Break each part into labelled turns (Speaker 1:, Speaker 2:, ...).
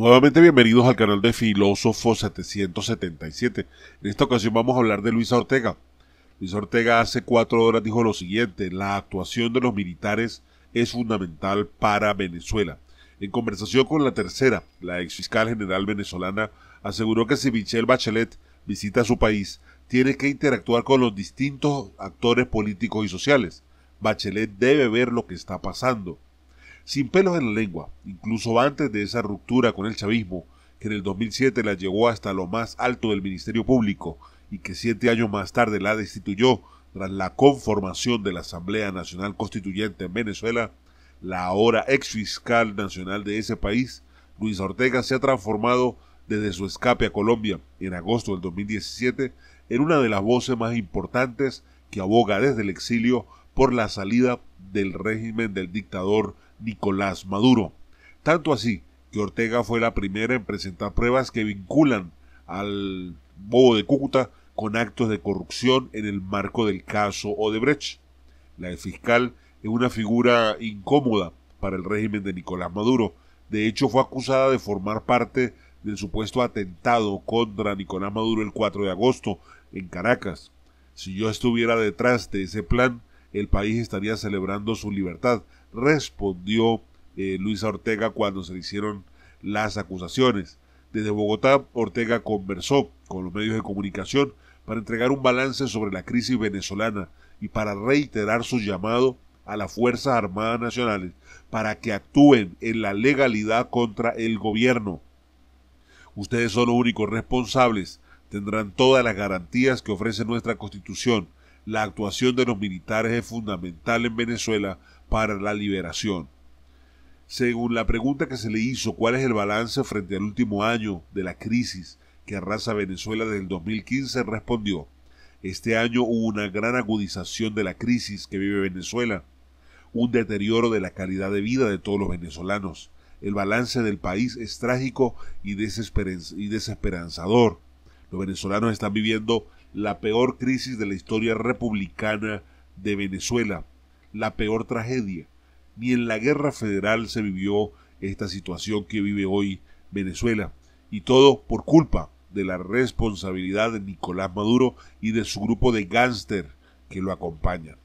Speaker 1: Nuevamente bienvenidos al canal de Filósofo 777. En esta ocasión vamos a hablar de Luis Ortega. Luis Ortega hace cuatro horas dijo lo siguiente, la actuación de los militares es fundamental para Venezuela. En conversación con la tercera, la ex fiscal general venezolana aseguró que si Michelle Bachelet visita su país, tiene que interactuar con los distintos actores políticos y sociales. Bachelet debe ver lo que está pasando sin pelos en la lengua, incluso antes de esa ruptura con el chavismo, que en el 2007 la llevó hasta lo más alto del Ministerio Público y que siete años más tarde la destituyó tras la conformación de la Asamblea Nacional Constituyente en Venezuela, la ahora ex fiscal nacional de ese país, Luis Ortega, se ha transformado desde su escape a Colombia en agosto del 2017 en una de las voces más importantes que aboga desde el exilio por la salida del régimen del dictador Nicolás Maduro. Tanto así que Ortega fue la primera en presentar pruebas que vinculan al bobo de Cúcuta con actos de corrupción en el marco del caso Odebrecht. La fiscal es una figura incómoda para el régimen de Nicolás Maduro. De hecho, fue acusada de formar parte del supuesto atentado contra Nicolás Maduro el 4 de agosto en Caracas. Si yo estuviera detrás de ese plan, el país estaría celebrando su libertad, respondió eh, Luisa Ortega cuando se le hicieron las acusaciones. Desde Bogotá, Ortega conversó con los medios de comunicación para entregar un balance sobre la crisis venezolana y para reiterar su llamado a las Fuerzas Armadas Nacionales para que actúen en la legalidad contra el gobierno. Ustedes son los únicos responsables, tendrán todas las garantías que ofrece nuestra Constitución. La actuación de los militares es fundamental en Venezuela para la liberación. Según la pregunta que se le hizo cuál es el balance frente al último año de la crisis que arrasa Venezuela desde el 2015, respondió Este año hubo una gran agudización de la crisis que vive Venezuela, un deterioro de la calidad de vida de todos los venezolanos. El balance del país es trágico y, desesperanzador. Los venezolanos están viviendo la peor crisis de la historia republicana de Venezuela la peor tragedia. Ni en la guerra federal se vivió esta situación que vive hoy Venezuela. Y todo por culpa de la responsabilidad de Nicolás Maduro y de su grupo de gángster que lo acompañan.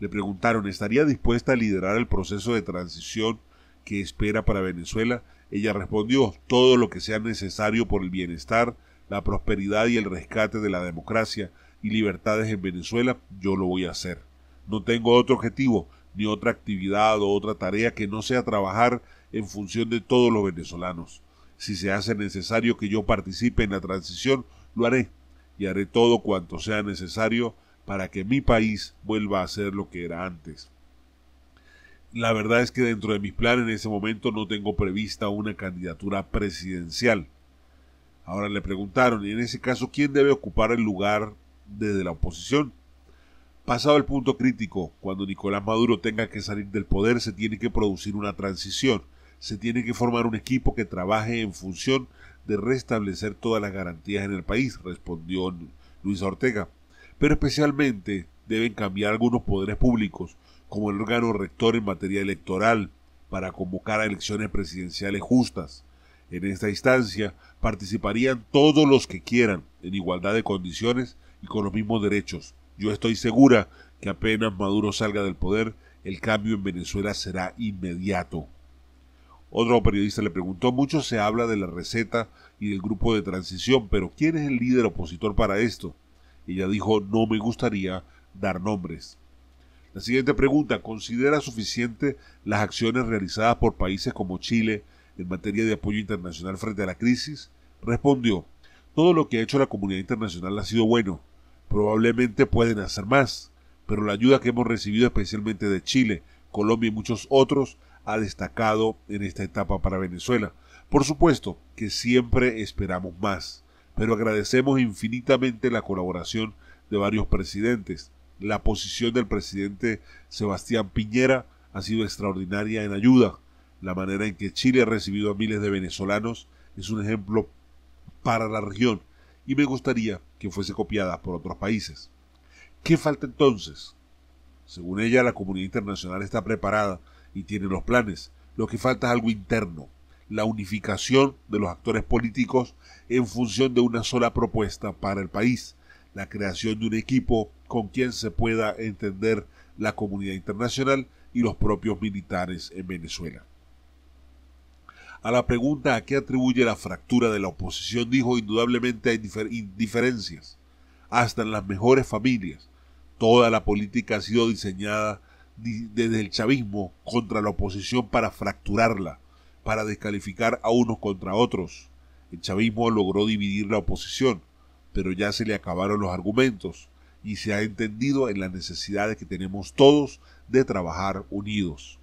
Speaker 1: Le preguntaron, ¿estaría dispuesta a liderar el proceso de transición que espera para Venezuela? Ella respondió, todo lo que sea necesario por el bienestar, la prosperidad y el rescate de la democracia y libertades en Venezuela, yo lo voy a hacer. No tengo otro objetivo, ni otra actividad o otra tarea que no sea trabajar en función de todos los venezolanos. Si se hace necesario que yo participe en la transición, lo haré, y haré todo cuanto sea necesario para que mi país vuelva a ser lo que era antes. La verdad es que dentro de mis planes en ese momento no tengo prevista una candidatura presidencial. Ahora le preguntaron, y en ese caso, ¿quién debe ocupar el lugar desde la oposición? Pasado el punto crítico, cuando Nicolás Maduro tenga que salir del poder, se tiene que producir una transición, se tiene que formar un equipo que trabaje en función de restablecer todas las garantías en el país, respondió Luis Ortega. Pero especialmente deben cambiar algunos poderes públicos, como el órgano rector en materia electoral, para convocar a elecciones presidenciales justas. En esta instancia participarían todos los que quieran, en igualdad de condiciones y con los mismos derechos yo estoy segura que apenas Maduro salga del poder, el cambio en Venezuela será inmediato. Otro periodista le preguntó, mucho se habla de la receta y del grupo de transición, pero ¿quién es el líder opositor para esto? Ella dijo, no me gustaría dar nombres. La siguiente pregunta, ¿considera suficiente las acciones realizadas por países como Chile en materia de apoyo internacional frente a la crisis? Respondió, todo lo que ha hecho la comunidad internacional ha sido bueno, Probablemente pueden hacer más, pero la ayuda que hemos recibido especialmente de Chile, Colombia y muchos otros ha destacado en esta etapa para Venezuela. Por supuesto que siempre esperamos más, pero agradecemos infinitamente la colaboración de varios presidentes. La posición del presidente Sebastián Piñera ha sido extraordinaria en ayuda. La manera en que Chile ha recibido a miles de venezolanos es un ejemplo para la región y me gustaría que fuese copiada por otros países. ¿Qué falta entonces? Según ella, la comunidad internacional está preparada y tiene los planes. Lo que falta es algo interno, la unificación de los actores políticos en función de una sola propuesta para el país, la creación de un equipo con quien se pueda entender la comunidad internacional y los propios militares en Venezuela. A la pregunta a qué atribuye la fractura de la oposición dijo indudablemente hay diferencias, hasta en las mejores familias. Toda la política ha sido diseñada desde el chavismo contra la oposición para fracturarla, para descalificar a unos contra otros. El chavismo logró dividir la oposición, pero ya se le acabaron los argumentos y se ha entendido en la necesidad que tenemos todos de trabajar unidos.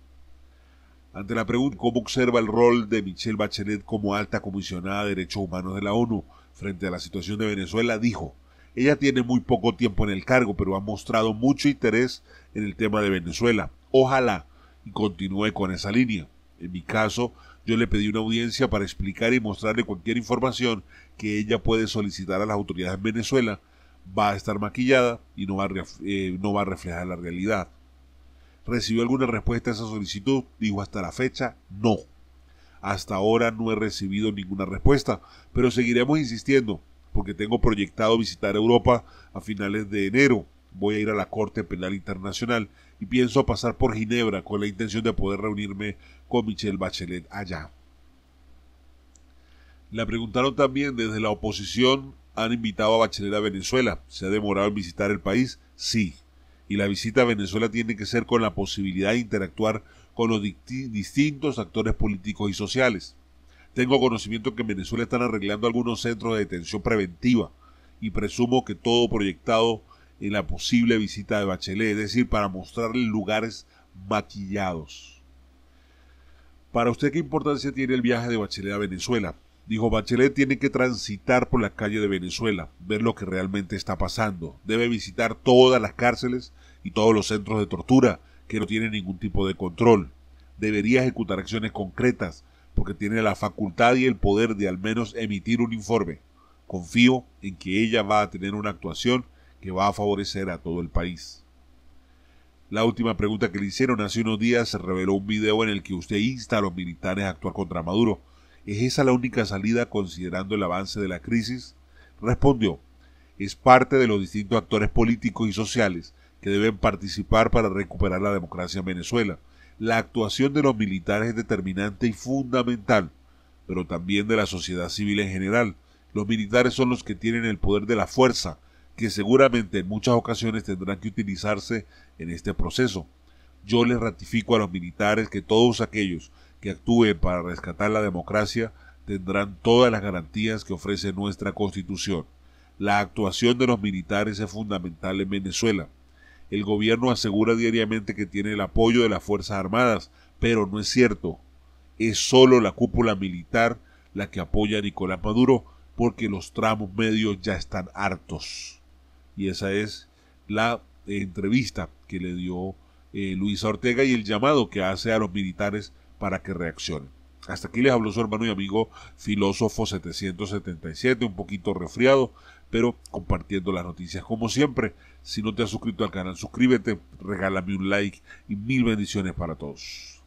Speaker 1: Ante la pregunta cómo observa el rol de Michelle Bachelet como alta comisionada de derechos humanos de la ONU frente a la situación de Venezuela, dijo, ella tiene muy poco tiempo en el cargo, pero ha mostrado mucho interés en el tema de Venezuela. Ojalá y continúe con esa línea. En mi caso, yo le pedí una audiencia para explicar y mostrarle cualquier información que ella puede solicitar a las autoridades en Venezuela. Va a estar maquillada y no va a, eh, no va a reflejar la realidad. ¿Recibió alguna respuesta a esa solicitud? Dijo hasta la fecha, no. Hasta ahora no he recibido ninguna respuesta, pero seguiremos insistiendo, porque tengo proyectado visitar Europa a finales de enero. Voy a ir a la Corte Penal Internacional y pienso pasar por Ginebra con la intención de poder reunirme con Michelle Bachelet allá. La preguntaron también desde la oposición han invitado a Bachelet a Venezuela. ¿Se ha demorado en visitar el país? Sí. Y la visita a Venezuela tiene que ser con la posibilidad de interactuar con los distintos actores políticos y sociales. Tengo conocimiento que en Venezuela están arreglando algunos centros de detención preventiva y presumo que todo proyectado en la posible visita de Bachelet, es decir, para mostrarle lugares maquillados. Para usted, ¿qué importancia tiene el viaje de Bachelet a Venezuela? Dijo, Bachelet tiene que transitar por la calle de Venezuela, ver lo que realmente está pasando. Debe visitar todas las cárceles y todos los centros de tortura que no tienen ningún tipo de control. Debería ejecutar acciones concretas porque tiene la facultad y el poder de al menos emitir un informe. Confío en que ella va a tener una actuación que va a favorecer a todo el país. La última pregunta que le hicieron hace unos días se reveló un video en el que usted insta a los militares a actuar contra Maduro. ¿Es esa la única salida considerando el avance de la crisis? Respondió, es parte de los distintos actores políticos y sociales que deben participar para recuperar la democracia en Venezuela. La actuación de los militares es determinante y fundamental, pero también de la sociedad civil en general. Los militares son los que tienen el poder de la fuerza, que seguramente en muchas ocasiones tendrán que utilizarse en este proceso. Yo les ratifico a los militares que todos aquellos que actúen para rescatar la democracia tendrán todas las garantías que ofrece nuestra Constitución. La actuación de los militares es fundamental en Venezuela. El gobierno asegura diariamente que tiene el apoyo de las Fuerzas Armadas, pero no es cierto. Es solo la cúpula militar la que apoya a Nicolás Maduro porque los tramos medios ya están hartos y esa es la entrevista que le dio eh, Luisa Ortega y el llamado que hace a los militares para que reaccionen. Hasta aquí les habló su hermano y amigo Filósofo 777, un poquito resfriado, pero compartiendo las noticias como siempre. Si no te has suscrito al canal, suscríbete, regálame un like y mil bendiciones para todos.